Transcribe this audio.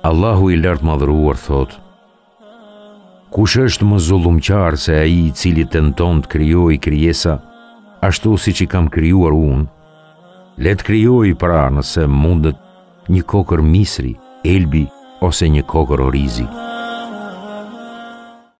Allahu i lartë madhruar thot, Kush është më zullum qarë se aji i cili të të kryoj kryesa, ashtu si që kam kryuar unë, letë kryoj pra nëse mundet një kokër misri, elbi ose një kokër orizi.